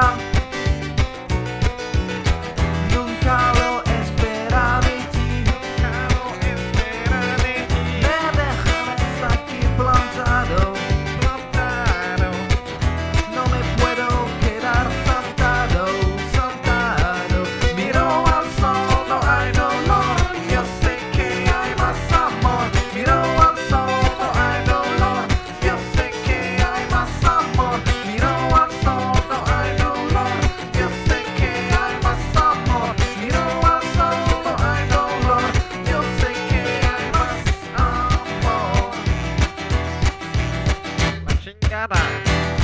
안녕 together.